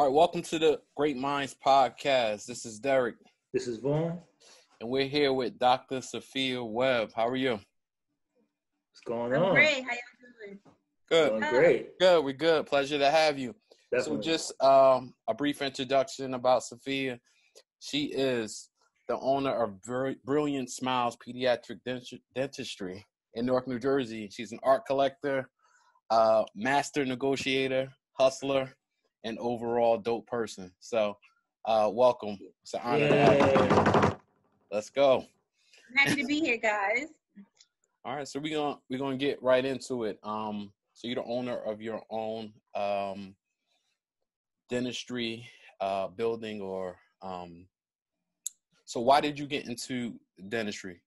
All right, welcome to the Great Minds Podcast. This is Derrick. This is Von. And we're here with Dr. Suffiyah Webb. How are you? What's going I'm on? great. How y'all doing? Good. Doing great. Good. We're good. Pleasure to have you. Definitely. So, just um, a brief introduction about Suffiyah. She is the owner of Br- Brilliant Smiles Pediatric Dentistry in Newark, New Jersey. She's an art collector, uh, master negotiator, hustler, and overall dope person. So, uh, welcome. It's an honor to yeah. Let's go. I'm happy to be here, guys. All right, so we're gonna we're gonna get right into it. Um, so you're the owner of your own um, dentistry uh, building, or um, so why did you get into dentistry?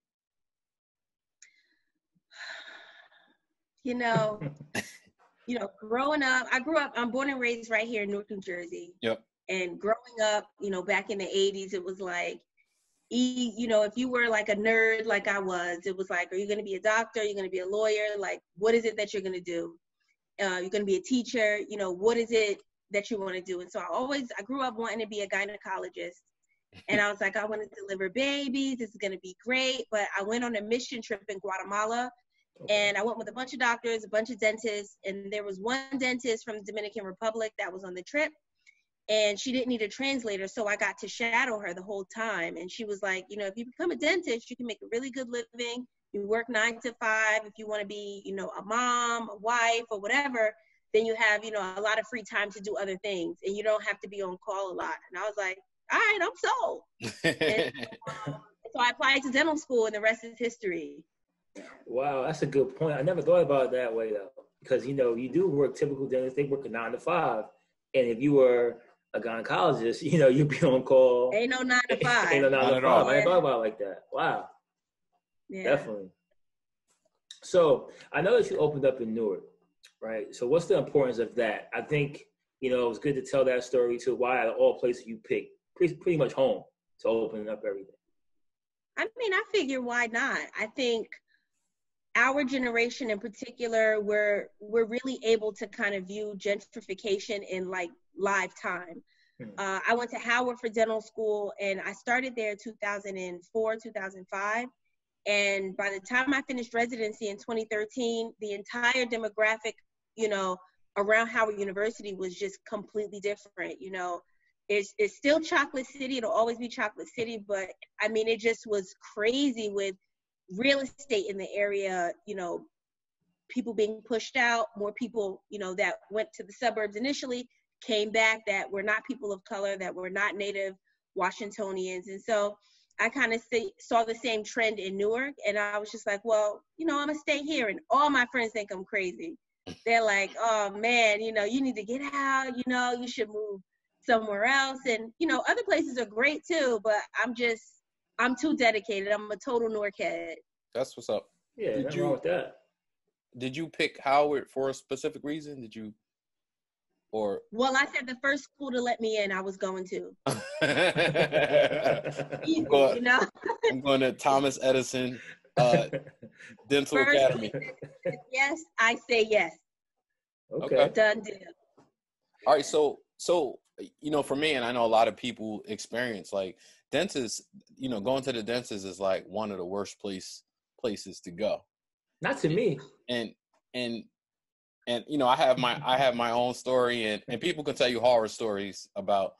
You know, you know, growing up, I grew up. I'm born and raised right here in Newark, New Jersey. Yep. And growing up, you know, back in the '80s, it was like, e, you know, if you were like a nerd like I was, it was like, are you going to be a doctor? Are you going to be a lawyer? Like, what is it that you're going to do? Uh, you're going to be a teacher. You know, what is it that you want to do? And so I always, I grew up wanting to be a gynecologist. And I was like, I want to deliver babies. This is going to be great. But I went on a mission trip in Guatemala and I went with a bunch of doctors, a bunch of dentists, and there was one dentist from the Dominican Republic that was on the trip, and she didn't need a translator, so I got to shadow her the whole time. And she was like, you know, if you become a dentist, you can make a really good living. You work nine to five. If you want to be, you know, a mom, a wife, or whatever, then you have, you know, a lot of free time to do other things, and you don't have to be on call a lot. And I was like, all right, I'm sold. And um, so I applied to dental school, and the rest is history. Wow, that's a good point. I never thought about it that way though, because you know you do work typical dentists. They work a nine to five, and if you were a gynecologist, you know you'd be on call. Ain't no nine to five. Ain't no nine Not to at five. all. I never thought about it like that. Wow, yeah. definitely. So I know that you opened up in Newark, right? So what's the importance of that? I think you know it was good to tell that story to why out of all places you picked, pretty, pretty much home to open up everything. I mean, I figure why not? I think our generation in particular, we're we're really able to kind of view gentrification in like live time. Hmm. Uh, I went to Howard for dental school, and I started there 2004, 2005. And by the time I finished residency in 2013, the entire demographic, you know, around Howard University was just completely different. You know, it's it's still Chocolate City. It'll always be Chocolate City, but I mean, it just was crazy with real estate in the area. You know, people being pushed out, more people, you know, that went to the suburbs initially came back that were not people of color, that were not native Washingtonians, and so I kind of saw the same trend in Newark, and I was just like, well, you know, I'm gonna stay here, and all my friends think I'm crazy. They're like, oh man, you know, you need to get out, you know, you should move somewhere else, and you know, other places are great too, but I'm just, I'm too dedicated. I'm a total Newark head. That's what's up. Yeah, Did you- wrong with that. Did you pick Howard for a specific reason? Did you, or Well, I said the first school to let me in, I was going to. Easy, Well, you know. I'm going to Thomas Edison uh, Dental First- Academy. yes, I say yes. okay. Done deal. All right, so so you know, for me, and I know a lot of people experience like dentists. You know, going to the dentist is like one of the worst place places to go. Not to me. And and and you know, I have my I have my own story, and and people can tell you horror stories about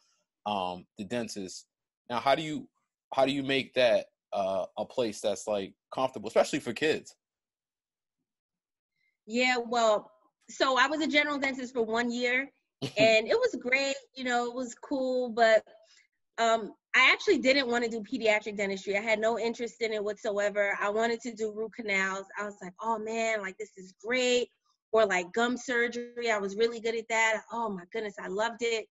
um the dentist. Now, how do you how do you make that uh, a place that's like comfortable, especially for kids? Yeah, well, so I was a general dentist for one year and it was great, you know, it was cool, but um I actually didn't want to do pediatric dentistry. I had no interest in it whatsoever. I wanted to do root canals. I was like, "Oh man, like this is great." Or like gum surgery. I was really good at that. Oh my goodness, I loved it.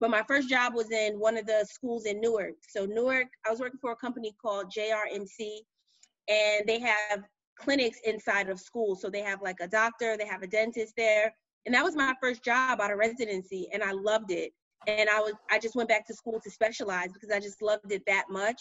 But my first job was in one of the schools in Newark. So Newark, I was working for a company called JRMC and they have clinics inside of schools. So they have like a doctor, they have a dentist there. And that was my first job out of residency and I loved it. And I was I just went back to school to specialize because I just loved it that much.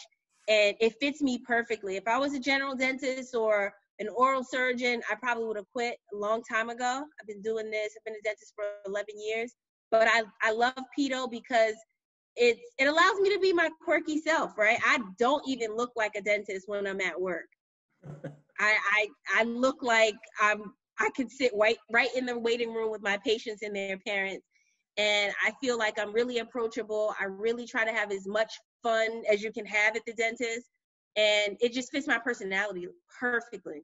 And it fits me perfectly. If I was a general dentist or an oral surgeon, I probably would have quit a long time ago. I've been doing this, I've been a dentist for 11 years. but I I love pedo because it's it allows me to be my quirky self, right? I don't even look like a dentist when I'm at work. I I I look like I'm I could sit right right in the waiting room with my patients and their parents and I feel like I'm really approachable. I really try to have as much fun as you can have at the dentist and it just fits my personality perfectly.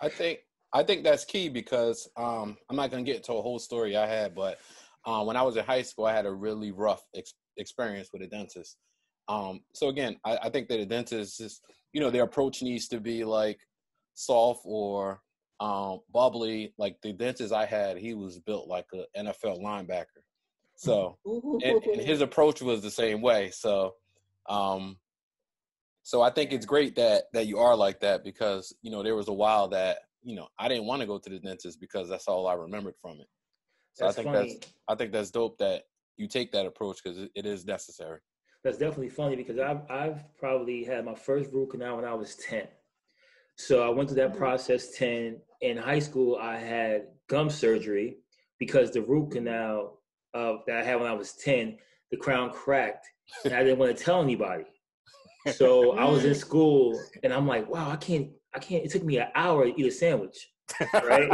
I think I think that's key because um, I'm not gonna get into a whole story I had, but uh, when I was in high school, I had a really rough ex- experience with a dentist. Um, so again, I, I, think that a dentist is, you know, their approach needs to be like soft or um, bubbly. Like the dentist I had, he was built like an NFL linebacker. So, and, and his approach was the same way. So, um, so I think it's great that that you are like that because you know there was a while that you know I didn't want to go to the dentist because that's all I remembered from it. So that's I think funny. that's I think that's dope that you take that approach because it, is necessary. That's definitely funny because I've I've probably had my first root canal when I was ten. So I went through that mm-hmm. process ten. In high school, I had gum surgery because the root canal of that I had when I was ten, the crown cracked, and I didn't want to tell anybody. So I was in school and I'm like, wow, I can't, I can't. It took me an hour to eat a sandwich, right?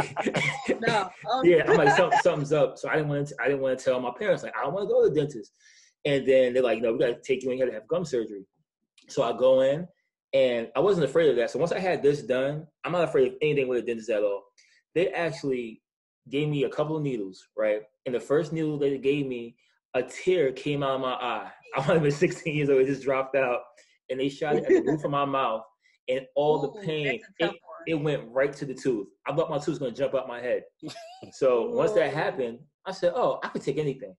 no. Um. yeah, I'm like, Something, something's up. So I didn't want to, I didn't want to tell my parents like I don't want to go to the dentist. And then they're like, no, we got to take you in here to have gum surgery. So I go in and I wasn't afraid of that. So once I had this done, I'm not afraid of anything with a dentist at all. They actually gave me a couple of needles, right? And the first needle they gave me, a tear came out of my eye. I might have been 16 years old. It just dropped out and they shot it at the roof of my mouth, and all Ooh, the pain it, it went right to the tooth. I thought my tooth was gonna jump out my head. so once that happened, I said, "Oh, I could take anything."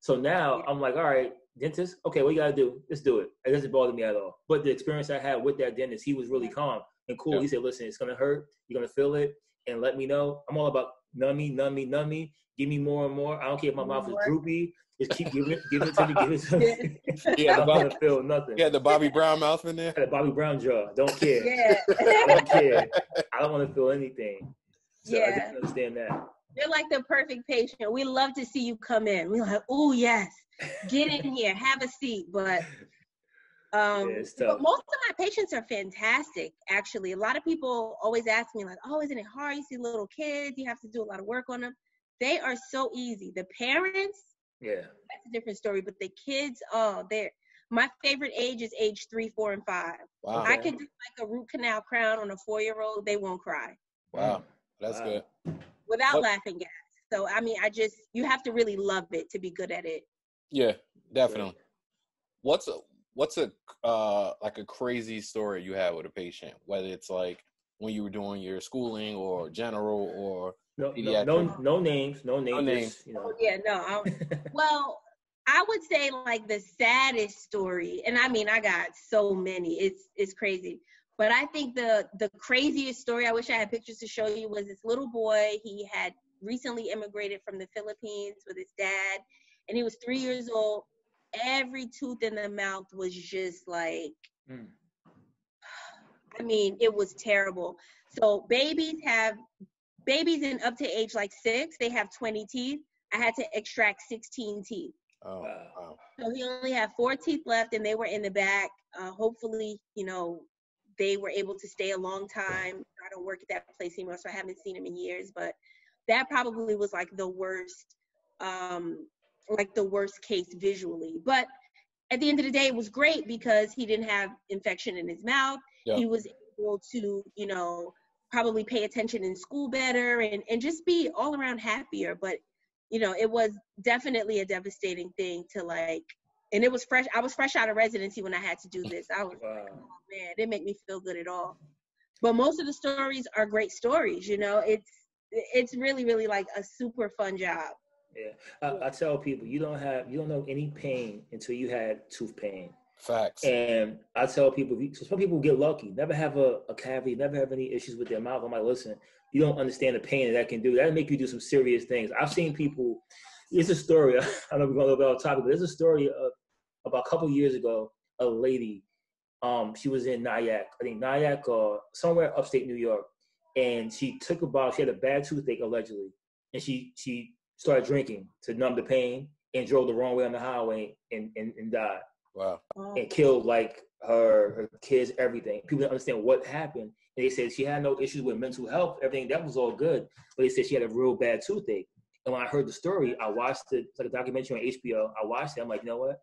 So now I'm like, "All right, dentist, okay, what you gotta do? Let's do it." It doesn't bother me at all. But the experience I had with that dentist, he was really calm and cool. Yeah. He said, "Listen, it's gonna hurt. You're gonna feel it, and let me know." I'm all about nummy, nummy, nummy. Give me more and more. I don't care if my mouth is droopy. Just keep giving it, giving it to me, giving it to me. Yeah, I don't feel nothing. Yeah, the Bobby Brown mouth in there. the Bobby Brown jaw. Don't care. Yeah. I don't care. I don't want to feel anything. So yeah. I understand that. You're like the perfect patient. We love to see you come in. We're like, oh yes, get in here, have a seat. But um, yeah, but most of my patients are fantastic. Actually, a lot of people always ask me like, oh, isn't it hard? You see little kids, you have to do a lot of work on them. They are so easy. The parents yeah. That's a different story. But the kids, oh, they're my favorite age is age three, four, and five. Wow. I could do like a root canal crown on a four year old, they won't cry. Wow. That's wow. good. Without what? laughing gas. So I mean I just you have to really love it to be good at it. Yeah, definitely. What's a what's a uh like a crazy story you had with a patient, whether it's like when you were doing your schooling or general or no, no, no, no, names, no names. No names. You know. Yeah, no. well, I would say like the saddest story, and I mean, I got so many. It's it's crazy. But I think the the craziest story, I wish I had pictures to show you, was this little boy. He had recently immigrated from the Philippines with his dad, and he was three years old. Every tooth in the mouth was just like, mm. I mean, it was terrible. So babies have babies in up to age like six, they have 20 teeth. I had to extract 16 teeth. Oh, wow. So he only had four teeth left, and they were in the back. Uh, hopefully, you know, they were able to stay a long time. I don't work at that place anymore, so I haven't seen him in years. But that probably was like the worst, um, like the worst case visually. But at the end of the day, it was great because he didn't have infection in his mouth. Yeah. He was able to, you know, probably pay attention in school better and, and just be all around happier. But, you know, it was definitely a devastating thing to like, and it was fresh. I was fresh out of residency when I had to do this. I was wow. like, oh man, it didn't make me feel good at all. But most of the stories are great stories, you know, it's, it's really, really like a super fun job. Yeah. I, I tell people you don't have, you don't know any pain until you had tooth pain. Facts. And I tell people, so some people get lucky, never have a, a cavity, never have any issues with their mouth. I'm like, listen, you don't understand the pain that that can do. That'll make you do some serious things. I've seen people. It's a story. I don't know if we're going to go off topic, but there's a story of, about a couple years ago. A lady, um, she was in Nyack, I think Nyack or somewhere upstate New York, and she took a bottle. She had a bad toothache allegedly, and she she started drinking to numb the pain, and drove the wrong way on the highway and, and, and died Wow. And killed like her her kids, everything. People didn't understand what happened. And they said she had no issues with mental health, everything that was all good. But they said she had a real bad toothache. And when I heard the story, I watched it, it's like a documentary on HBO. I watched it. I'm like, you know what?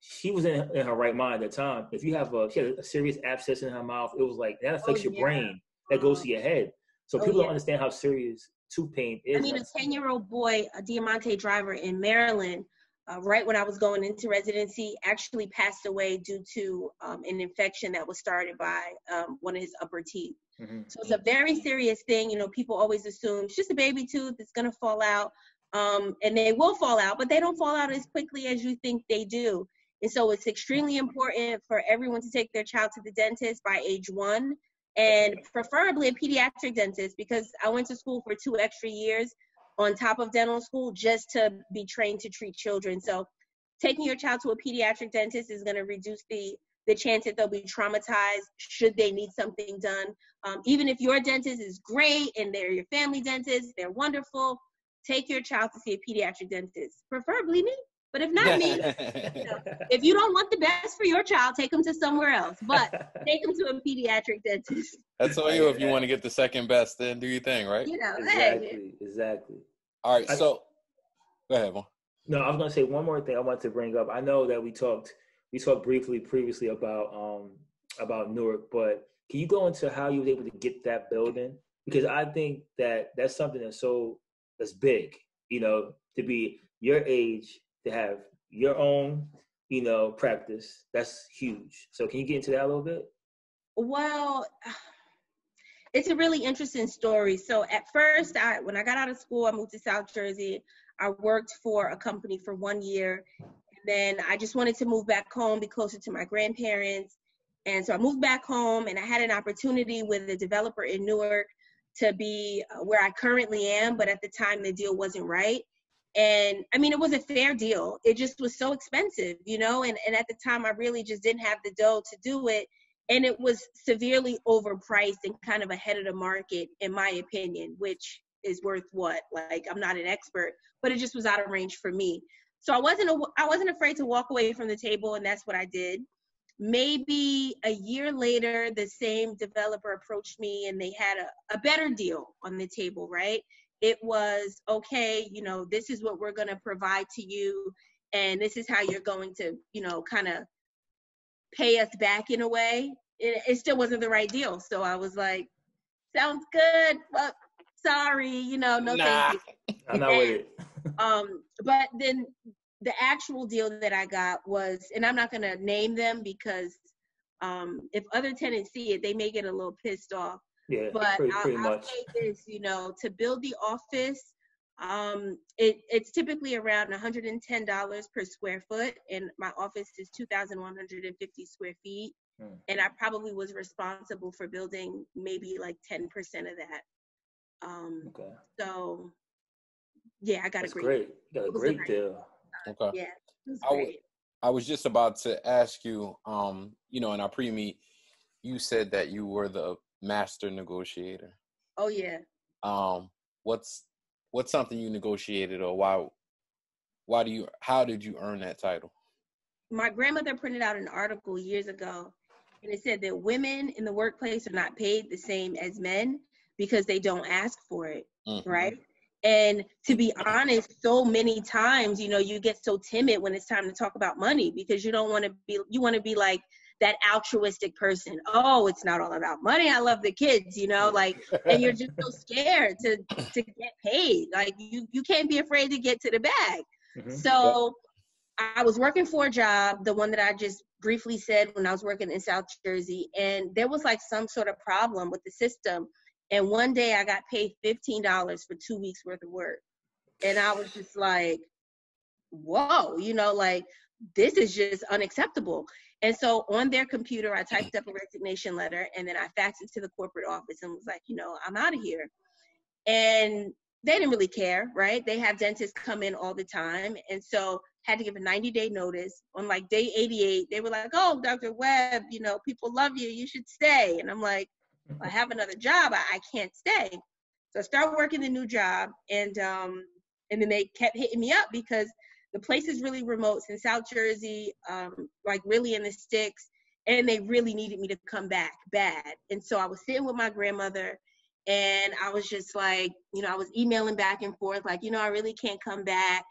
She was in, in her right mind at the time. If you have a, she had a serious abscess in her mouth, it was like that affects Oh, your yeah. brain. That goes to uh-huh. your head. So Oh, people yeah. don't understand how serious tooth pain is. I mean, a 10 year old boy, a Deamonte driver in Maryland, uh, right when I was going into residency, actually passed away due to um, an infection that was started by um, one of his upper teeth. Mhm. So it's a very serious thing. You know, people always assume it's just a baby tooth, it's going to fall out. Um, and they will fall out, but they don't fall out as quickly as you think they do. And so it's extremely important for everyone to take their child to the dentist by age one and preferably a pediatric dentist because I went to school for two extra years on top of dental school just to be trained to treat children. So taking your child to a pediatric dentist is going to reduce the the chance that they'll be traumatized should they need something done. Um, even if your dentist is great and they're your family dentist, they're wonderful. Take your child to see a pediatric dentist, preferably me. But if not me, if you don't want the best for your child, take them to somewhere else. But take them to a pediatric dentist. That's on you if you want to get the second best, then do your thing, right? You know, hey, exactly, exactly. All right. I- So go ahead, Von. No, I was gonna say one more thing I want to bring up. I know that we talked we talked briefly previously about um about Newark, but can you go into how you were able to get that building? Because I think that that's something that's so that's big, you know, to be your age to have your own, you know, practice. That's huge. So can you get into that a little bit? Well, it's a really interesting story. So at first, I when I got out of school, I moved to South Jersey. I worked for a company for one year. And then I just wanted to move back home, be closer to my grandparents. And so I moved back home and I had an opportunity with a developer in Newark to be uh, where I currently am, but at the time the deal wasn't right. And I mean, it was a fair deal. It just was so expensive, you know, and, and at the time I really just didn't have the dough to do it. And it was severely overpriced and kind of ahead of the market in my opinion which is worth what? Like i'm not an expert but it just was out of range for me. So i wasn't a, i wasn't afraid to walk away from the table and that's what i did. Maybe a year later the same developer approached me and they had a, a better deal on the table right it was okay you know this is what we're going to provide to you and this is how you're going to you know kind of pay us back in a way. It, it still wasn't the right deal. So I was like, sounds good, but sorry, you know, no Nah. thank you. Not with it. Um, but then the actual deal that I got was, and I'm not gonna name them because um, if other tenants see it, they may get a little pissed off. Yeah, But pretty, I'll, pretty I'll say this, you know, to build the office, um, it, it's typically around $110 per square foot, and my office is 2,150 square feet. Hmm. And I probably was responsible for building maybe like 10% of that. Um, Okay, so, yeah, I got that's a great, great. You got a it a great great- deal. Okay. yeah, it was I would- I was just about to ask you, um, you know, in our pre-meet, you said that you were the master negotiator. Oh yeah. Um, what's what's something you negotiated, or why why do you how did you earn that title? my grandmother printed out an article years ago and it said that women in the workplace are not paid the same as men because they don't ask for it Mhm. right and to be honest so many times you know you get so timid when it's time to talk about money because you don't want to be you want to be like that altruistic person oh it's not all about money i love the kids you know like and you're just so scared to to get paid like you you can't be afraid to get to the bag Mhm. so I was working for a job, the one that I just briefly said when I was working in South Jersey, and there was like some sort of problem with the system. And one day I got paid $15 for two weeks worth of work. And I was just like, whoa, you know, like this is just unacceptable. And so on their computer, I typed up a resignation letter and then I faxed it to the corporate office and was like, you know, I'm out of here. And they didn't really care, right? They have dentists come in all the time. And so had to give a 90 day notice. On like day 88, they were like, oh, Dr. Webb, you know, people love you. You should stay. And I'm like, I have another job. I, I can't stay. So I started working the new job. And, um, and then they kept hitting me up because the place is really remote. It's in South Jersey, um, like really in the sticks, and they really needed me to come back bad. And so I was sitting with my grandmother, and I was just like, you know, I was emailing back and forth, like, you know, I really can't come back.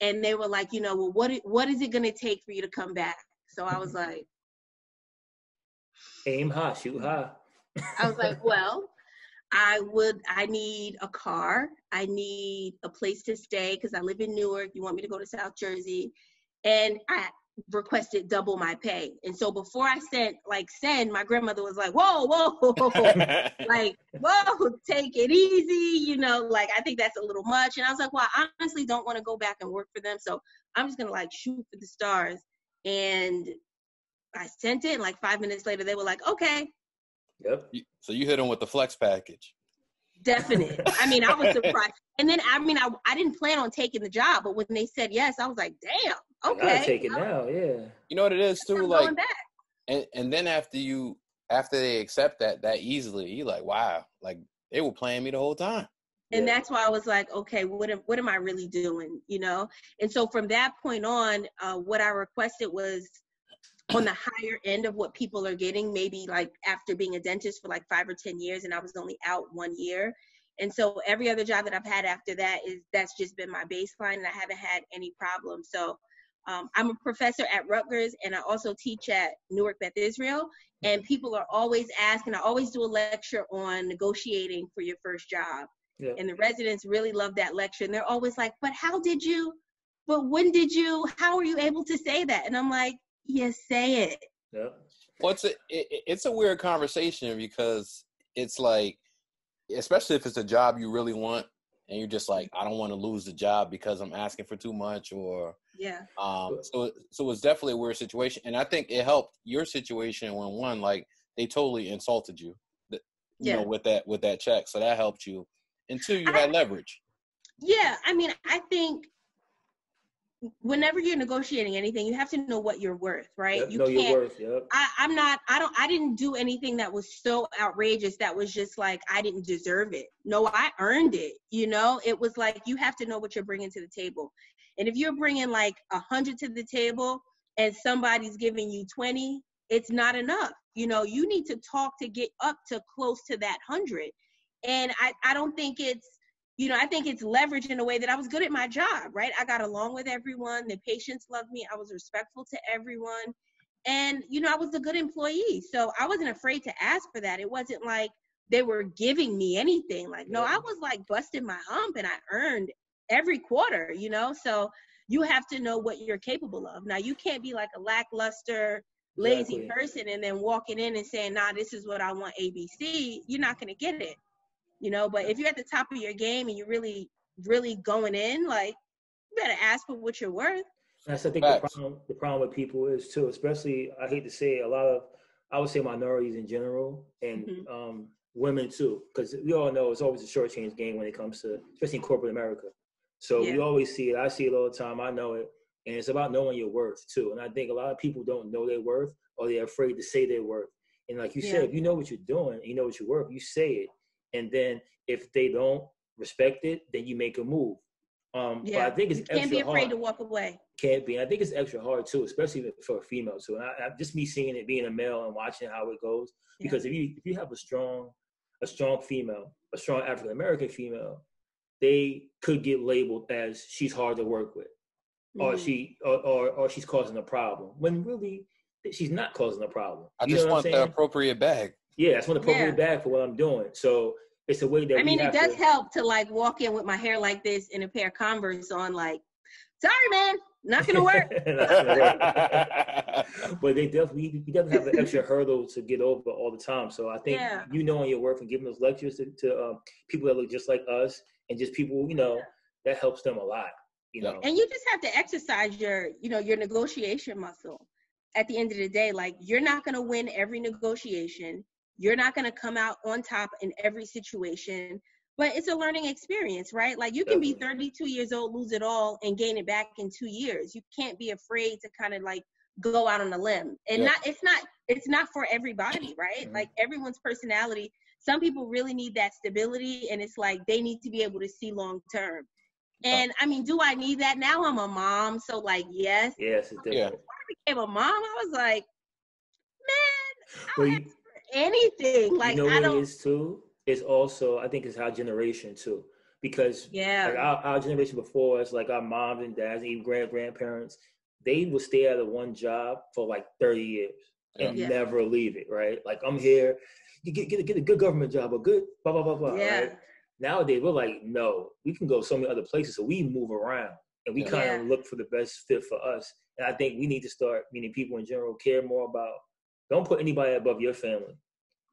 And they were like, you know, well, what what is it gonna take for you to come back? So I was like, aim high, shoot high. I was like, well, I would, I need a car. I need a place to stay because I live in Newark. You want me to go to South Jersey. And I requested double my pay. And so before I sent, like, send, my grandmother was like, whoa, whoa, like, whoa, take it easy. You know, like, I think that's a little much. And I was like, well, I honestly don't want to go back and work for them. So I'm just going to, like, shoot for the stars. And I sent it. And, like, five minutes later, they were like, okay, Yep. So you hit them with the flex package. Definite. I mean, I was surprised. And then, I mean, I, I didn't plan on taking the job, but when they said yes, I was like, damn, okay. I take it now, yeah. You know what it is too, I'm like, going back. and and then after you after they accept that that easily, you like, wow, like they were playing me the whole time. And Yeah. that's why I was like, okay, what am, what am I really doing? You know? And so from that point on, uh, what I requested was on the higher end of what people are getting, maybe like after being a dentist for like five or 10 years, and I was only out one year. And so every other job that I've had after that is that's just been my baseline, and I haven't had any problems. So um, I'm a professor at Rutgers, and I also teach at Newark Beth Israel. And people are always asking. I always do a lecture on negotiating for your first job Yeah. and the residents really love that lecture and they're always like but how did you but when did you how are you able to say that and i'm like you say it Yep. Well, it's a it, it- it's a weird conversation because it's like, especially if it's a job you really want, and you're just like, I don't want to lose the job because I'm asking for too much, or yeah um. So so it's definitely a weird situation, and I think it helped your situation when one like they totally insulted you, th- you Yeah. know, with that with that check, so that helped you, and two, you I- had leverage. yeah i mean i think whenever you're negotiating anything you have to know what you're worth right Yep. you Know can't your worth. Yep. I, I'm not, I don't, I didn't do anything that was so outrageous that was just like, I didn't deserve it. No, I earned it. You know, it was like, you have to know what you're bringing to the table. And if you're bringing like a hundred to the table and somebody's giving you 20, it's not enough. You know, you need to talk to get up to close to that hundred. And I, I don't think it's, you know, I think it's leverage in a way that I was good at my job, right? I got along with everyone. The patients loved me. I was respectful to everyone and you know i was a good employee so i wasn't afraid to ask for that it wasn't like they were giving me anything like no i was like busting my hump and i earned every quarter you know so you have to know what you're capable of now you can't be like a lackluster lazy Exactly. person and then walking in and saying nah this is what i want abc you're not going to get it you know but if you're at the top of your game and you're really really going in like you better ask for what you're worth That's I think the problem. The problem with people is too, especially I hate to say it, a lot of I would say minorities in general and Mhm. um, women too, because we all know it's always a short change game when it comes to especially in corporate America. So we always see it. I see it all the time. I know it, and it's about knowing your worth too. And I think a lot of people don't know their worth or they're afraid to say their worth. And like you Yeah. said, if you know what you're doing, you know what you're worth, you say it. And then if they don't respect it, then you make a move. Um, yeah but I think it's you can't extra be afraid hard to walk away can't be. I think it's extra hard too, especially for a female too. And I, I, just me seeing it, being a male and watching how it goes. Yeah. Because if you if you have a strong a strong female, a strong African American female, they could get labeled as she's hard to work with, or Mhm. she or, or or she's causing a problem. When really she's not causing a problem. I You just know what want I'm the appropriate bag. Yeah, that's one appropriate Yeah. back for what I'm doing. So it's a way that I mean, we it does to, help to like walk in with my hair like this and a pair of Converse on, like, sorry, man, not gonna work. Not gonna work. but they definitely you definitely have an extra hurdle to get over all the time. So I think Yeah. you knowing your worth and giving those lectures to, to um, people that look just like us and just people you know that helps them a lot. You know, and you just have to exercise your, you know, your negotiation muscle. At the end of the day, like, you're not gonna win every negotiation. You're not gonna come out on top in every situation. But it's a learning experience, right? Like you can be 32 years old, lose it all, and gain it back in two years. You can't be afraid to kind of like go out on a limb. And Yeah. not it's not it's not for everybody, right? Mhm. Like everyone's personality. Some people really need that stability, and it's like they need to be able to see long term. And I mean, do I need that now? I'm a mom, so like, yes. Yes, it's different. Yeah. When I became a mom, I was like, man, I Well, you- anything. Like, you know I what don't. it is too? It's also I think it's our generation too. Because Yeah. like our, our generation before us, like our moms and dads, and even grand grandparents, they would stay at a one job for like 30 years and Yeah. never leave it, right? Like I'm here, you get get a, get a good government job, a good blah blah blah blah. Yeah. Right? Nowadays we're like, no, we can go so many other places, so we move around and we Yeah. kind of look for the best fit for us. And I think we need to start, meaning people in general, care more about. Don't put anybody above your family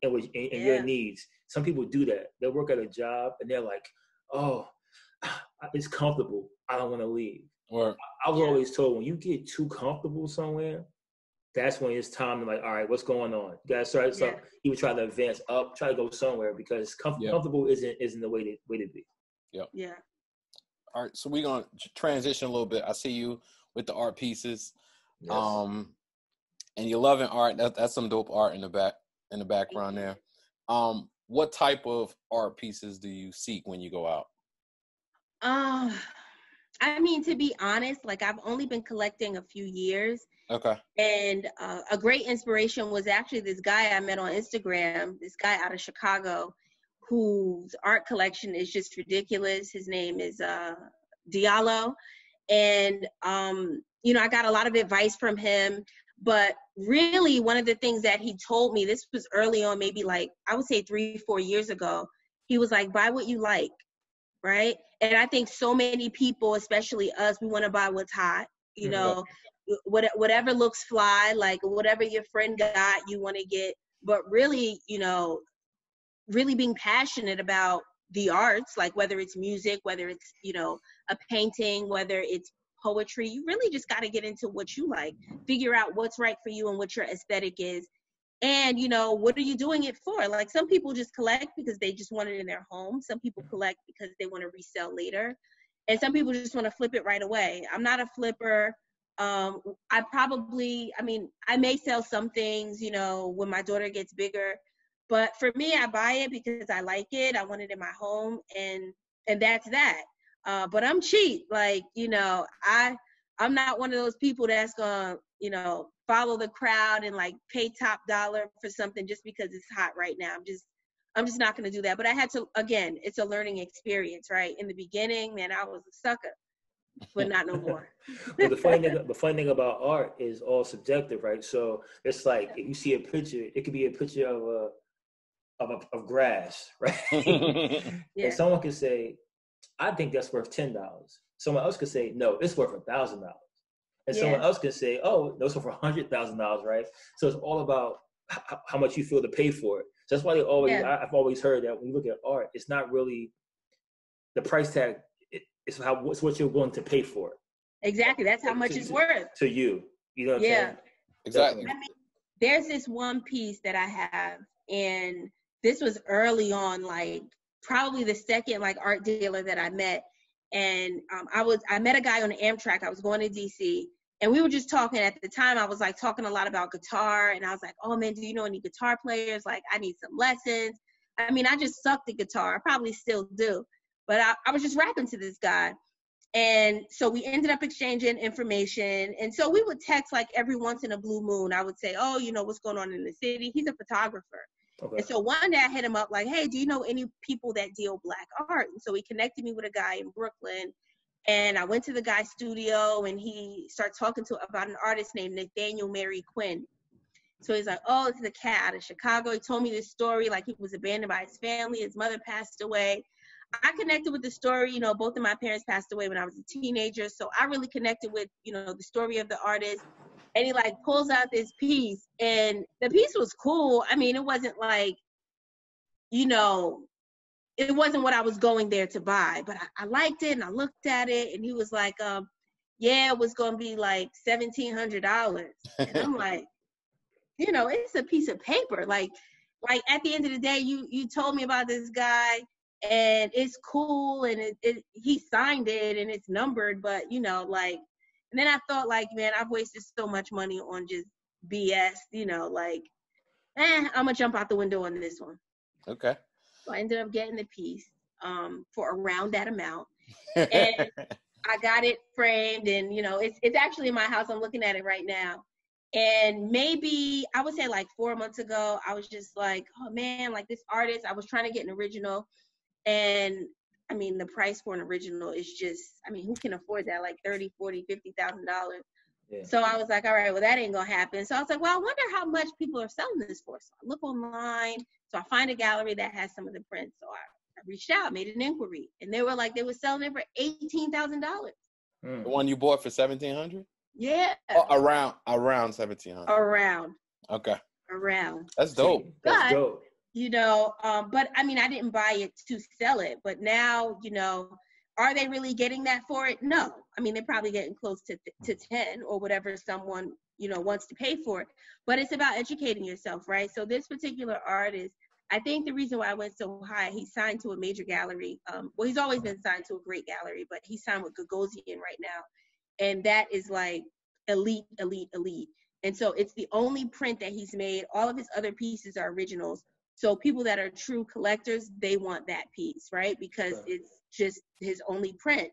and with and, and your needs. Some people do that. They work at a job and they're like, oh, it's comfortable. I don't want to leave. Or I was Yeah. always told when you get too comfortable somewhere, that's when it's time to like, all right, what's going on? You gotta start. So Yeah. you would try to advance up, try to go somewhere because comf- Yeah. comfortable isn't isn't the way to way to be. Yeah. Yeah. All right, so we're gonna transition a little bit. I see you with the art pieces. Yes. Um, and you're loving art. That, that's some dope art in the back in the background there. Um, what type of art pieces do you seek when you go out? Uh, I mean, to be honest, like I've only been collecting a few years. Okay. And uh, a great inspiration was actually this guy I met on Instagram, this guy out of Chicago, whose art collection is just ridiculous. His name is uh, Diallo. And, um, you know, I got a lot of advice from him. But really, one of the things that he told me, this was early on, maybe like, I would say three, four years ago, he was like, buy what you like, right? And I think so many people, especially us, we want to buy what's hot, you Mhm. know, what, whatever looks fly, like whatever your friend got, you want to get. But really, you know, really being passionate about the arts, like whether it's music, whether it's, you know, a painting, whether it's poetry, you really just got to get into what you like, figure out what's right for you and what your aesthetic is. And, you know, what are you doing it for? Like some people just collect because they just want it in their home. Some people collect because they want to resell later. And some people just want to flip it right away. I'm not a flipper. Um, I probably, I mean, I may sell some things, you know, when my daughter gets bigger. But for me, I buy it because I like it. I want it in my home, and and that's that. Uh, but I'm cheap. Like you know, I I'm not one of those people that's gonna you know follow the crowd and like pay top dollar for something just because it's hot right now. I'm just I'm just not gonna do that. But I had to again, it's a learning experience, right? In the beginning, man, I was a sucker, but not no more. but the funny thing, the funny thing about art is all subjective, right? So it's like if you see a picture, it could be a picture of a of a, of grass, right? Yeah. And someone could say, "I think that's worth ten dollars." Someone else could say, "No, it's worth a thousand dollars," and someone else could say, "Oh, no, it's worth a hundred thousand dollars," right? So it's all about h- how much you feel to pay for it. So that's why they always. Yeah. I, I've always heard that when you look at art, it's not really the price tag. it- It's how what's what you're willing to pay for it Exactly. That's how much it's worth. to you. You know what I'm Yeah. saying? exactly. I mean, there's this one piece that I have, and this was early on, like probably the second like art dealer that I met. And um, I was I met a guy on Amtrak. I was going to DC, and we were just talking. At the time, I was like talking a lot about guitar, and I was like, "Oh man, do you know any guitar players? Like, I need some lessons." I mean, I just sucked at guitar. I probably still do, but I, I was just rapping to this guy. And so we ended up exchanging information. And so we would text like every once in a blue moon. I would say, Oh, you know, what's going on in the city? He's a photographer. Okay. And so one day I hit him up like, Hey, do you know any people that deal black art? And so he connected me with a guy in Brooklyn. And I went to the guy's studio and he started talking to about an artist named Nathaniel Mary Quinn. So he's like, Oh, it's a cat out of Chicago. He told me this story, like he was abandoned by his family, his mother passed away. I connected with the story. You know, both of my parents passed away when I was a teenager, so I really connected with you know the story of the artist. And he like pulls out this piece, and the piece was cool. I mean, it wasn't like, you know, it wasn't what I was going there to buy, but I, I liked it and I looked at it, and he was like, um, yeah, it was gonna be like seventeen hundred dollars, and I'm like, you know, it's a piece of paper, like. Like at the end of the day, you you told me about this guy and it's cool and it, it he signed it and it's numbered but you know like and then i thought like man i've wasted so much money on just bs you know like eh, i'm gonna jump out the window on this one okay. so i ended up getting the piece um for around that amount And I got it framed, and you know, it's it's actually in my house. I'm looking at it right now. And maybe I would say like four months ago, I was just like, oh man, like this artist, I was trying to get an original. And I mean, the price for an original is just, I mean, who can afford that? Like 30, 40, 50,000 dollars. Yeah. So I was like, all right, well, that ain't gonna happen. So I was like, well, I wonder how much people are selling this for. So I look online. So I find a gallery that has some of the prints. So I, I reached out, made an inquiry, and they were like, they were selling it for eighteen thousand dollars. Hmm. The one you bought for seventeen hundred? Yeah. Oh, around around seventeen hundred. Around. Okay. Around. That's dope. That's but, dope. You know, um, but I mean, I didn't buy it to sell it, but now, you know, are they really getting that for it? No. I mean, they're probably getting close to to ten or whatever someone you know wants to pay for it. But it's about educating yourself, right? So this particular artist. I think the reason why I went so high, he signed to a major gallery. Um, well, he's always been signed to a great gallery, but he's signed with Gagosian right now and that is like elite, elite, elite. And so it's the only print that he's made. All of his other pieces are originals. So people that are true collectors, they want that piece, right? Because it's just his only print.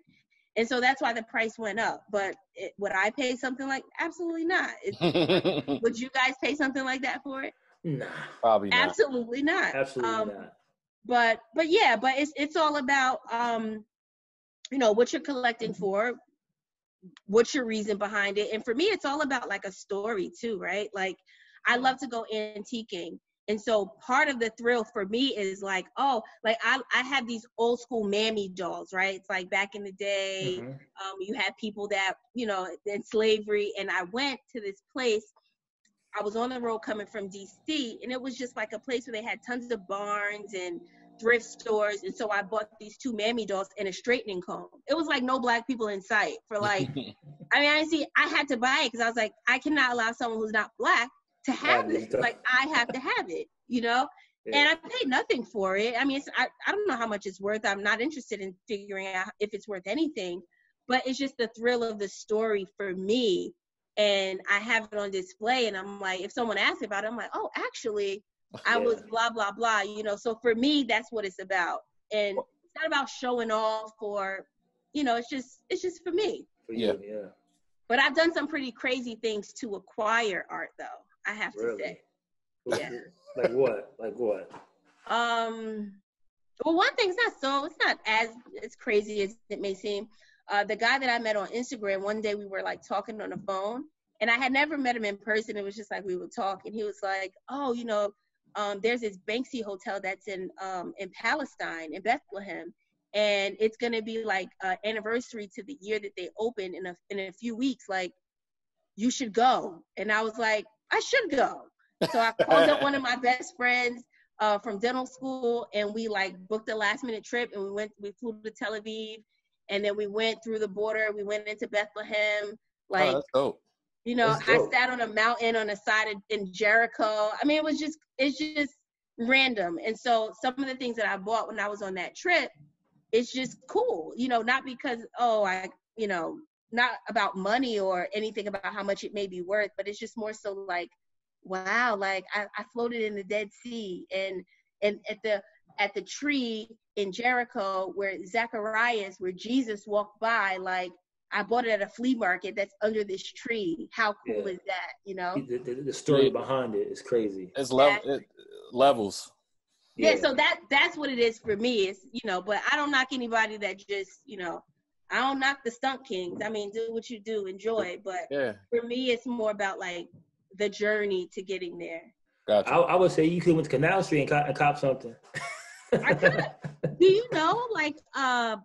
And so that's why the price went up. But it, would I pay something like? Absolutely not. would you guys pay something like that for it? Nah, probably not. Absolutely not. Absolutely um, not. But but yeah, but it's it's all about um, you know, what you're collecting for, what's your reason behind it and for me it's all about like a story too right like i love to go antiquing and so part of the thrill for me is like oh like i, I have these old school mammy dolls right it's like back in the day mm-hmm. um, you had people that you know in slavery and i went to this place i was on the road coming from dc and it was just like a place where they had tons of barns and thrift stores, and so I bought these two mammy dolls and a straightening comb. It was like no black people in sight for like. I mean, I see. I had to buy it because I was like, I cannot allow someone who's not black to have this. Uh, like, I have to have it, you know. Yeah. And I paid nothing for it. I mean, it's, I I don't know how much it's worth. I'm not interested in figuring out if it's worth anything, but it's just the thrill of the story for me. And I have it on display, and I'm like, if someone asks about it, I'm like, oh, actually, I was blah blah blah. You know, so for me, that's what it's about, and it's not about showing off or, you know, it's just it's just for me. For yeah, yeah. But I've done some pretty crazy things to acquire art, though. I have really? to say. yeah. like what? Like what? Um. Well, one thing's not so. It's not as as crazy as it may seem. Uh, the guy that I met on Instagram, one day we were like talking on the phone, and I had never met him in person. It was just like we would talk, and he was like, "Oh, you know, um, there's this Banksy hotel that's in um, in Palestine in Bethlehem, and it's gonna be like uh, anniversary to the year that they opened in a in a few weeks. Like, you should go. And I was like, I should go. So I called up one of my best friends uh, from dental school, and we like booked a last minute trip, and we went. We flew to Tel Aviv, and then we went through the border. We went into Bethlehem. Like, oh, you know, I sat on a mountain on the side of in Jericho. I mean, it was just it's just random. And so some of the things that I bought when I was on that trip, it's just cool. You know, not because oh I you know not about money or anything about how much it may be worth, but it's just more so like, wow, like I, I floated in the Dead Sea and and at the at the tree in Jericho where Zacharias, where Jesus walked by, like I bought it at a flea market that's under this tree. How cool yeah. is that? You know, the, the, the story yeah. behind it is crazy. It's level it, levels. Yeah. yeah, so that that's what it is for me. It's you know, but I don't knock anybody that just you know, I don't knock the stunt kings. I mean, do what you do, enjoy. But yeah. for me, it's more about like the journey to getting there. Gotcha. I, I would say you could went to Canal Street and cop, and cop something. I could. do you know, like, uh,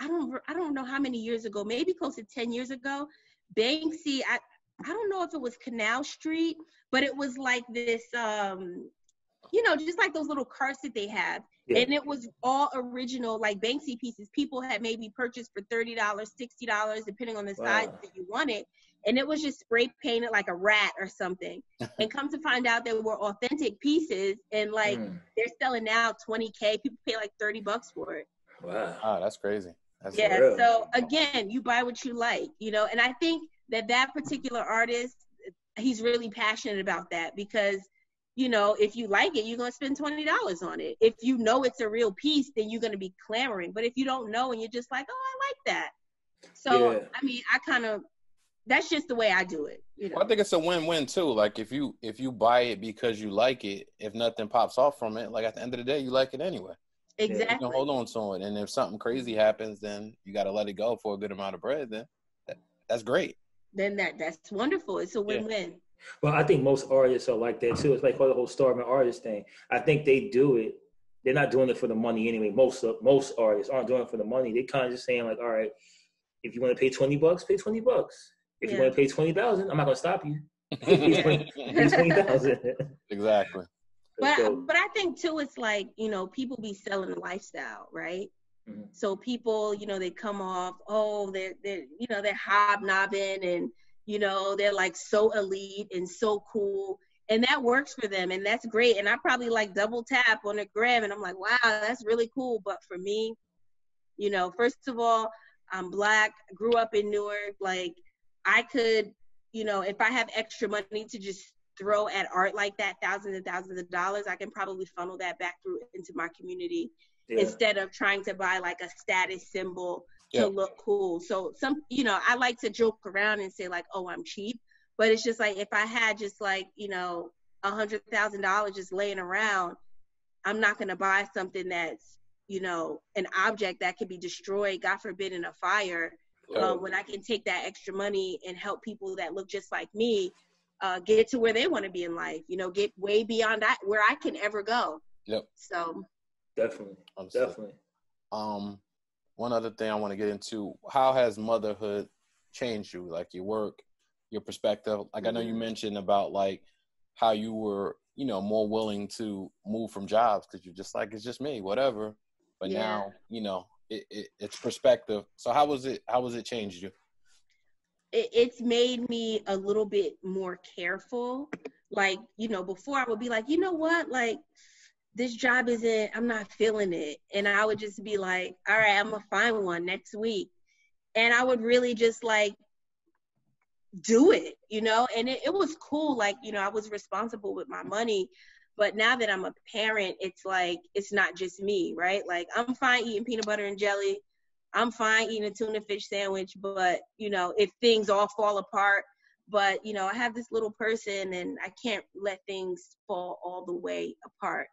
I don't I don't know how many years ago, maybe close to 10 years ago, Banksy, I I don't know if it was Canal Street, but it was like this um you know, just like those little carts that they have. Yeah. And it was all original, like Banksy pieces. People had maybe purchased for $30, $60, depending on the wow. size that you wanted. And it was just spray painted like a rat or something. and come to find out they were authentic pieces and like mm. they're selling now 20K. People pay like 30 bucks for it. Wow. Oh, that's crazy. That's yeah. Real. So again, you buy what you like, you know, and I think that that particular artist, he's really passionate about that because, you know, if you like it, you're gonna spend twenty dollars on it. If you know it's a real piece, then you're gonna be clamoring. But if you don't know and you're just like, oh, I like that. So Yeah. I mean, I kind of that's just the way I do it. You know. Well, I think it's a win-win too. Like if you if you buy it because you like it, if nothing pops off from it, like at the end of the day, you like it anyway. Exactly. You can hold on to it, and if something crazy happens, then you got to let it go for a good amount of bread. Then that, that's great. Then that that's wonderful. It's a win-win. Well, I think most artists are like that too. It's like the whole starving artist thing. I think they do it. They're not doing it for the money anyway. Most of, most artists aren't doing it for the money. They're kind of just saying like, all right, if you want to pay twenty bucks, pay twenty bucks. If you want to pay twenty thousand, I'm not gonna stop you. Pay twenty thousand. exactly. But but I think too, it's like you know, people be selling a lifestyle, right? Mhm. So people, you know, they come off, oh, they're they're you know they're hobnobbing and you know they're like so elite and so cool, and that works for them, and that's great. And I probably like double tap on the gram, and I'm like, wow, that's really cool. But for me, you know, first of all, I'm black, grew up in Newark, like I could, you know, if I have extra money to just throw at art like that, thousands and thousands of dollars, I can probably funnel that back through into my community yeah. instead of trying to buy like a status symbol Yeah. to look cool. So some, you know, I like to joke around and say like, oh, I'm cheap, but it's just like if I had just like, you know, a hundred thousand dollars just laying around, I'm not gonna buy something that's, you know, an object that could be destroyed, God forbid, in a fire. Yeah. Um, when I can take that extra money and help people that look just like me uh, get to where they want to be in life, you know, get way beyond that where I can ever go. Yep. So definitely, Understood. definitely. Um, one other thing I want to get into: how has motherhood changed you? Like your work, your perspective. Like I know you Mhm. mentioned about like how you were, you know, more willing to move from jobs because you're just like it's just me, whatever. But Yeah. now, you know, it, it, it's perspective. So how was it? How was it changed you? it, it's made me a little bit more careful. Like, you know, before I would be like, you know what, like this job isn't, I'm not feeling it. And I would just be like, all right, I'm gonna find one next week. And I would really just like do it, you know, and it, it was cool. Like, you know, I was responsible with my money. But now that I'm a parent, it's like it's not just me, right? Like I'm fine eating peanut butter and jelly. I'm fine eating a tuna fish sandwich, but you know, if things all fall apart, but you know, I have this little person and I can't let things fall all the way apart.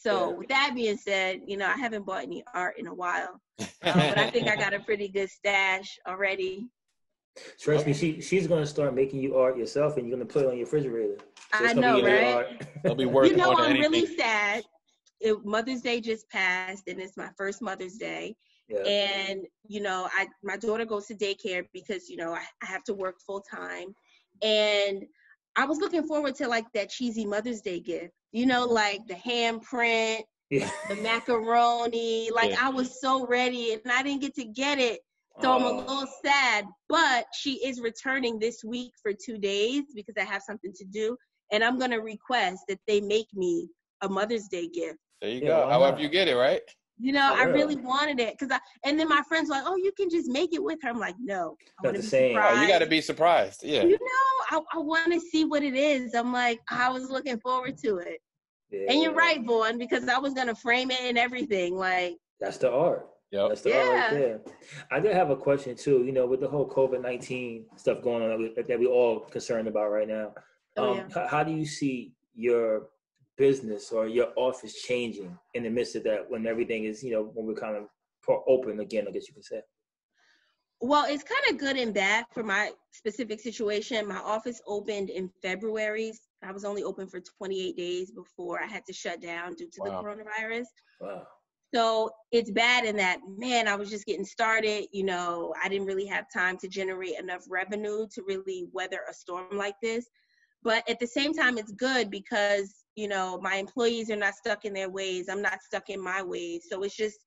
So Yeah. with that being said, you know, I haven't bought any art in a while, um, but I think I got a pretty good stash already. Trust me, she she's gonna start making you art yourself, and you're gonna put it on your refrigerator. So it's I gonna know, be right? art. It'll be worth You know, I'm anything. really sad. It, Mother's Day just passed, and it's my first Mother's Day. yeah. and you know i my daughter goes to daycare because you know I, I have to work full time and i was looking forward to like that cheesy mother's day gift you know mm-hmm. like the handprint yeah. the macaroni like Yeah. i was so ready and i didn't get to get it so i'm a Oh. little sad but she is returning this week for two days because i have something to do and i'm going to request that they make me a mother's day gift There you Yeah, go. However you get it, right? You know, I really wanted it because I, and then my friends were like, "Oh, you can just make it with her." I'm like, "No, I Not want the to be same. Oh, surprised." Oh, you got to be surprised. Yeah. You know, I, I want to see what it is. I'm like, I was looking forward to it. And you're right, Von, because I was gonna frame it and everything. Like, That's the art. Yep. That's the art right Yeah. there. I did have a question too. You know, with the whole COVID nineteen stuff going on that we, that we all concerned about right now. Oh, um, yeah. how, how do you see your business or your office changing in the midst of that when everything is, you know, when we're kind of open again? I guess you could say. well, it's kind of good and bad for my specific situation. My office opened in February. I was only open for 28 days before I had to shut down due to Wow. the coronavirus. Wow. So it's bad in that, man, I was just getting started. You know, I didn't really have time to generate enough revenue to really weather a storm like this. But at the same time, it's good because, you know, my employees are not stuck in their ways. I'm not stuck in my ways. So it's just,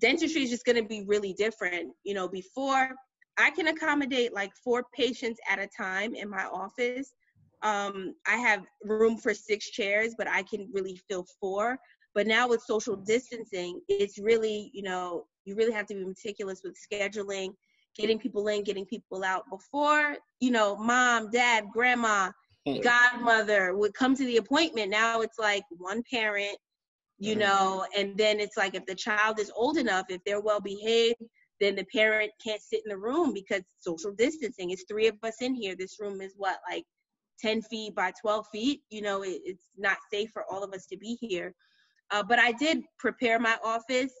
dentistry is just going to be really different. You know, before I can accommodate like four patients at a time in my office. Um, I have room for six chairs, but I can really fill four. But now with social distancing, it's really, you know, you really have to be meticulous with scheduling, getting people in, getting people out. Before, you know, mom, dad, grandma, godmother would come to the appointment. Now it's like one parent, you know, and then it's like if the child is old enough, if they're well behaved, then the parent can't sit in the room because social distancing. It's three of us in here. This room is what, like 10 feet by 12 feet? You know, it, it's not safe for all of us to be here. Uh, but I did prepare my office,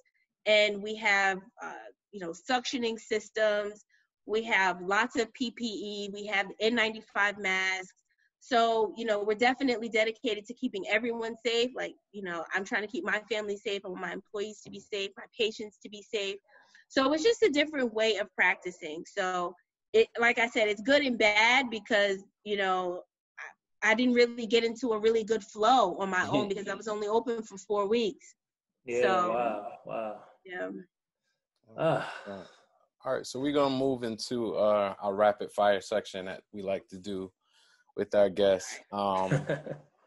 and we have, uh, you know, suctioning systems. We have lots of PPE. We have N95 masks. So, you know, we're definitely dedicated to keeping everyone safe. Like, you know, I'm trying to keep my family safe. I want my employees to be safe, my patients to be safe. So it's just a different way of practicing. So it, like I said, it's good and bad because, you know, I, I didn't really get into a really good flow on my own because I was only open for four weeks. Yeah. So- wow. Wow. Yeah. Ah. All right, so we're gonna move into uh, our rapid fire section that we like to do with our guests. Um,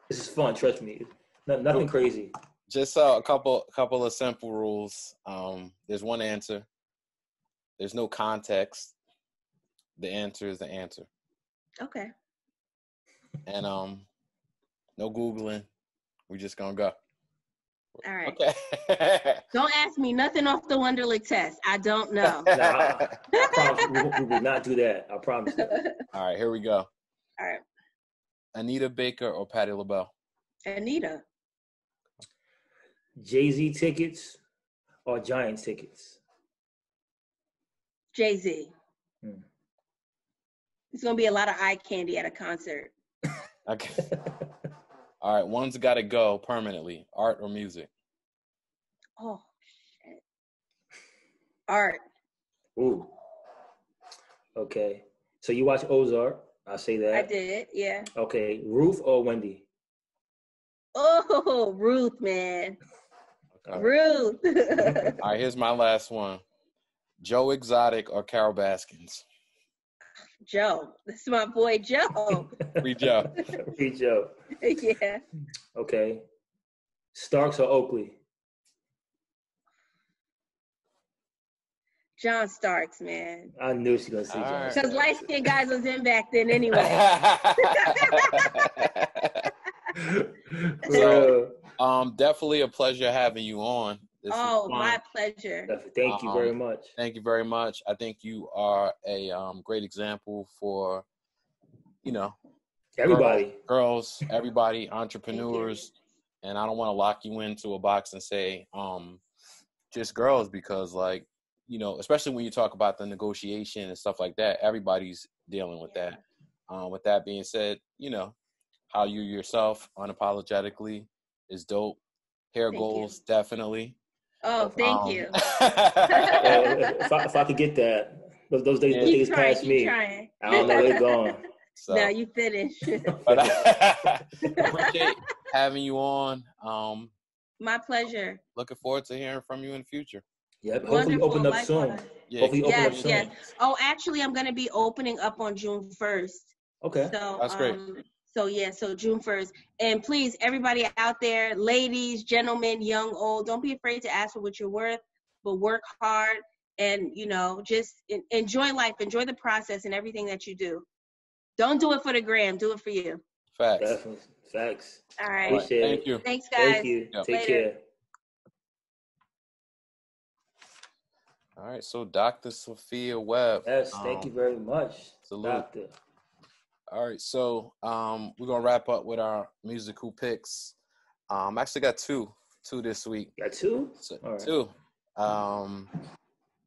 this is fun. Trust me. No, nothing crazy. just uh, a couple, couple of simple rules. Um, there's one answer. There's no context. The answer is the answer, Okay. and um, no googling. We're just gonna go. All right. Okay. Don't ask me nothing off the Wonderlic test. I don't know. Nah, I promise we, we would not do that. I promise. you. All right, here we go. All right. Anita Baker or Patti LaBelle? Anita. Jay Z tickets or Giants tickets? Jay Z. Hmm. It's gonna be a lot of eye candy at a concert. Okay. All right, one's got to go permanently. Art or music? Oh shit. Art. Ooh. Okay. So you watch Ozark? I'll say that. I did. Yeah. Okay. Ruth or Wendy? Oh, Ruth, man. Okay. Ruth. All right, here's my last one. Joe Exotic or Carole Baskins? Joe. This is my boy Joe. Free Joe. Read Joe. yeah. Okay. Starks or Oakley? John Starks, man. I knew she was gonna say All John. right. Because light skinned guys was in back then anyway. So, um, definitely a pleasure having you on. This oh, my pleasure. thank you very Um, much. Thank you very much. I think you are a um, great example for, you know, Everybody. girls, everybody, entrepreneurs, and I don't want to lock you into a box and say um, just girls because, like, you know, especially when you talk about the negotiation and stuff like that, everybody's dealing with that. Um, with that being said, you know, how you yourself unapologetically is dope. Hair Thank you. goals, definitely. Oh, thank Um, you. If, I, if I could get that, those, those days, Yeah. those days Keep trying, past me. trying. I don't know they're gone. so, Now you finish. but I appreciate having you on. Um, my pleasure. looking forward to hearing from you in the future. Yep. Hopefully, Wonderful. open up soon. Yeah, Hopefully, open up soon. yes. Oh, actually, I'm going to be opening up on June 1st. Okay. So, That's great. Um, so yeah, so June 1st. And please, everybody out there, ladies, gentlemen, young, old, don't be afraid to ask for what you're worth, but work hard and, you know, just enjoy life, enjoy the process and everything that you do. Don't do it for the gram, do it for you. facts. Definitely. Facts. All right. Appreciate Thank it. you. Thanks, guys. Thank you. Yeah. Take Later. care. All right, so Dr. Suffiyah Webb. Yes. Thank um, you very much, salute. Doctor. All right, so um, we're gonna wrap up with our musical picks. Um, I actually got two, two this week. Got two? So, All right. Two. Um,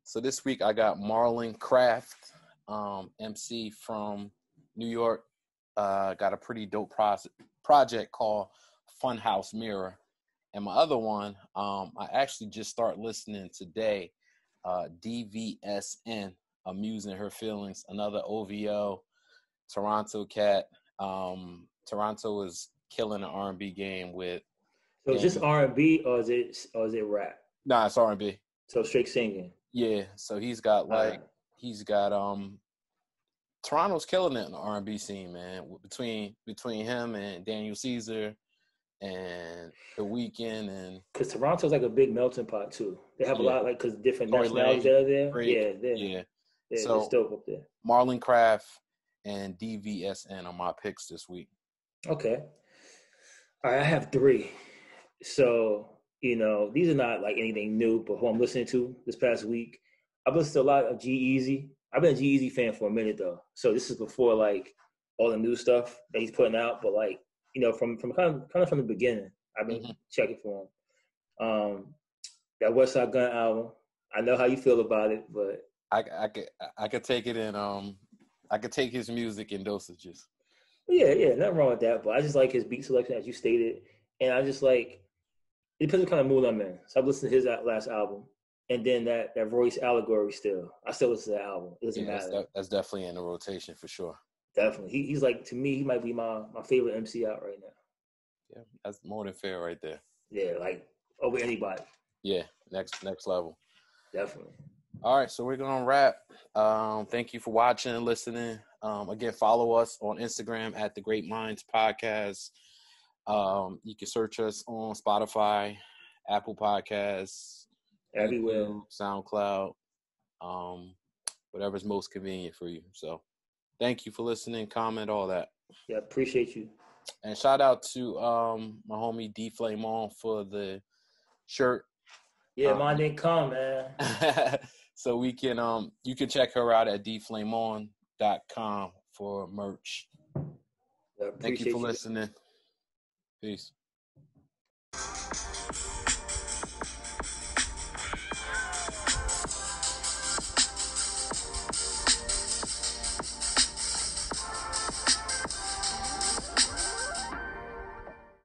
so this week I got Marlon Craft, um, MC from New York. Uh, got a pretty dope pros- project called Funhouse Mirror. And my other one, um, I actually just start listening today. Uh, DVSN, A Muse In Her Feelings, another OVO, Toronto cat. Um, Toronto is killing the R&B game with. So is this R and B or is it or is it rap? Nah, it's R&B. So straight singing. Yeah, so he's got like Alright. he's got um Toronto's killing it in the R and B scene, man. Between between him and Daniel Caesar and The Weeknd and Because Toronto's like a big melting pot too. They have a lot like because different Tory nationalities that are there. Drake, Yeah, they're, yeah, yeah, So- it's dope up there. Marlon Craft and DVSN are my picks this week. Okay. All right, I have three. So, you know, these are not like anything new, but who I'm listening to this past week. I've listened to a lot of G-Eazy. I've been a G-Eazy fan for a minute though. So this is before like all the new stuff that he's putting out, but like, you know, from from kind of kind of from the beginning, I've been mm-hmm. checking for him. Um that Westside Gunn album. I know how you feel about it, but I I could I could take it in um I could take his music in dosages. Yeah, yeah, nothing wrong with that. But I just like his beat selection, as you stated, and I just like it depends what kind of mood I'm in. So I've listened to his last album, and then that that Royce allegory. Still, I still listen to that album. It doesn't yeah, matter. That's, that's, definitely in the rotation for sure. Definitely, he, he's like to me, he might be my my favorite MC out right now. Yeah, that's more than fair right there. Yeah, like over anybody. Yeah, next next level. Definitely. All right, so we're gonna wrap. Um, thank you for watching and listening. Um, again, follow us on Instagram at the Great Minds Podcast. Um, you can search us on Spotify, Apple Podcasts, everywhere, SoundCloud, um, whatever's most convenient for you. So, thank you for listening, comment, all that. Yeah, appreciate you. And shout out to um, my homie D Flame On for the shirt. Yeah, um, mine didn't come, man. so we can um you can check her out at dflameon.com for merch. Thank you for listening. Peace.